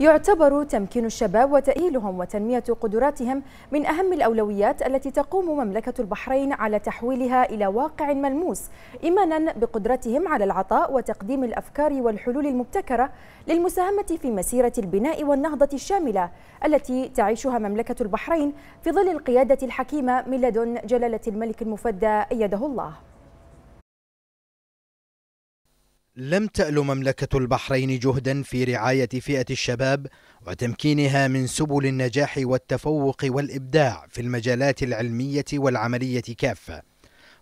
يعتبر تمكين الشباب وتأهيلهم وتنمية قدراتهم من أهم الأولويات التي تقوم مملكة البحرين على تحويلها إلى واقع ملموس إيمانا بقدرتهم على العطاء وتقديم الأفكار والحلول المبتكرة للمساهمة في مسيرة البناء والنهضة الشاملة التي تعيشها مملكة البحرين في ظل القيادة الحكيمة من لدن جلالة الملك المفدى أيده الله. لم تأل مملكة البحرين جهدا في رعاية فئة الشباب وتمكينها من سبل النجاح والتفوق والإبداع في المجالات العلمية والعملية كافة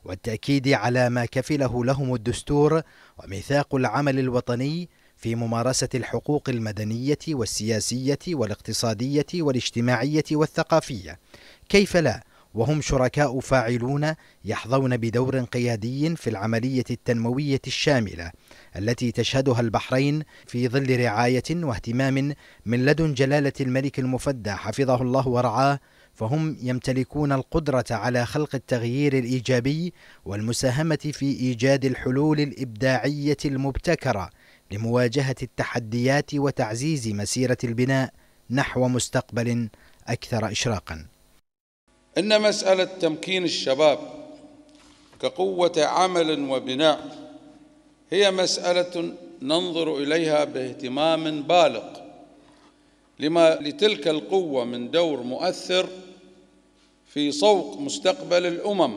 والتأكيد على ما كفله لهم الدستور وميثاق العمل الوطني في ممارسة الحقوق المدنية والسياسية والاقتصادية والاجتماعية والثقافية كيف لا؟ وهم شركاء فاعلون يحظون بدور قيادي في العملية التنموية الشاملة التي تشهدها البحرين في ظل رعاية واهتمام من لدن جلالة الملك المفدى حفظه الله ورعاه فهم يمتلكون القدرة على خلق التغيير الإيجابي والمساهمة في إيجاد الحلول الإبداعية المبتكرة لمواجهة التحديات وتعزيز مسيرة البناء نحو مستقبل أكثر إشراقاً. إن مسألة تمكين الشباب كقوة عمل وبناء هي مسألة ننظر إليها باهتمام بالغ لما لتلك القوة من دور مؤثر في صوق مستقبل الأمم.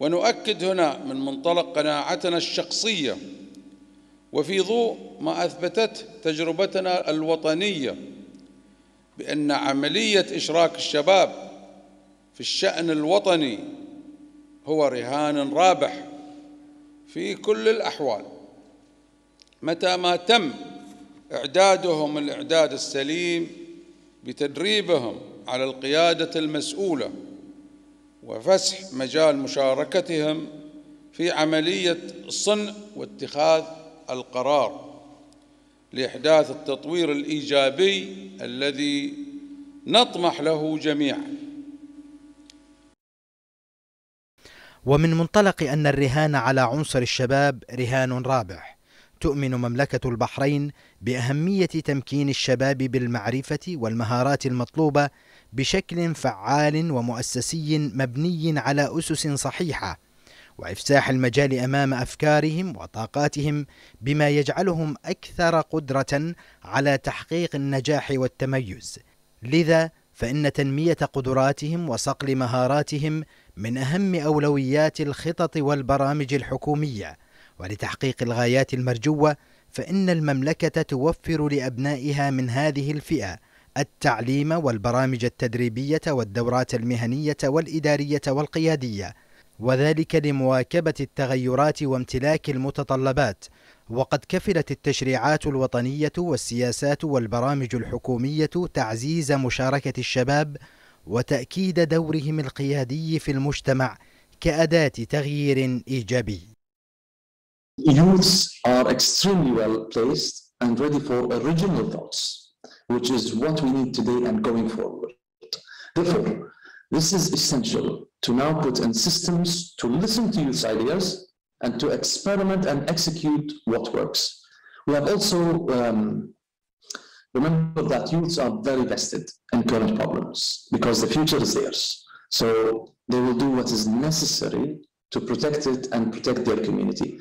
ونؤكد هنا من منطلق قناعتنا الشخصية وفي ضوء ما أثبتته تجربتنا الوطنية بأن عملية إشراك الشباب في الشأن الوطني هو رهان رابح في كل الأحوال. متى ما تم إعدادهم الإعداد السليم بتدريبهم على القيادة المسؤولة وفسح مجال مشاركتهم في عملية صنع واتخاذ القرار لإحداث التطوير الإيجابي الذي نطمح له جميعاً. ومن منطلق أن الرهان على عنصر الشباب رهان رابح. تؤمن مملكة البحرين بأهمية تمكين الشباب بالمعرفة والمهارات المطلوبة بشكل فعال ومؤسسي مبني على أسس صحيحة وإفساح المجال أمام أفكارهم وطاقاتهم بما يجعلهم أكثر قدرة على تحقيق النجاح والتميز. لذا فإن تنمية قدراتهم وصقل مهاراتهم من أهم أولويات الخطط والبرامج الحكومية. ولتحقيق الغايات المرجوة فإن المملكة توفر لأبنائها من هذه الفئة التعليم والبرامج التدريبية والدورات المهنية والإدارية والقيادية. وذلك لمواكبة التغيرات وامتلاك المتطلبات وقد كفلت التشريعات الوطنية والسياسات والبرامج الحكومية تعزيز مشاركة الشباب وتأكيد دورهم القيادي في المجتمع كأداة تغيير إيجابي. Youths are extremely well placed and ready for original thoughts, which is what we need today and going forward. Therefore, this is essential to now put in systems to listen to youth ideas and to experiment and execute what works. We have also um, remember that youths are very vested in current problems because the future is theirs. So they will do what is necessary to protect it and protect their community.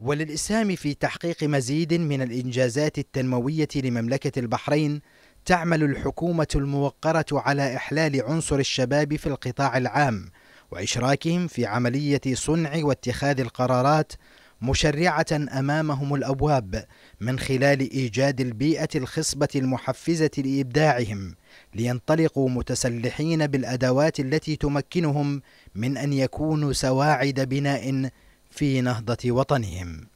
وللإسهام في تحقيق مزيد من الإنجازات التنموية لمملكة البحرين تعمل الحكومة الموقرة على إحلال عنصر الشباب في القطاع العام وإشراكهم في عملية صنع واتخاذ القرارات مشرعة أمامهم الأبواب من خلال إيجاد البيئة الخصبة المحفزة لإبداعهم لينطلقوا متسلحين بالأدوات التي تمكنهم من أن يكونوا سواعد بناء في نهضة وطنهم.